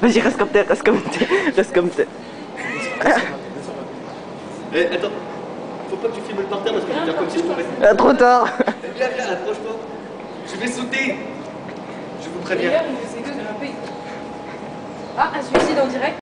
Vas-y, reste comme t'es, reste comme t'es, reste comme eh, t'es. Attends, faut pas que tu filmes le parterre parce que je vais comme si je tombais. Euh, trop tard eh, Viens, viens, approche-toi. Je vais sauter. Je vous préviens. Ah, un suicide en direct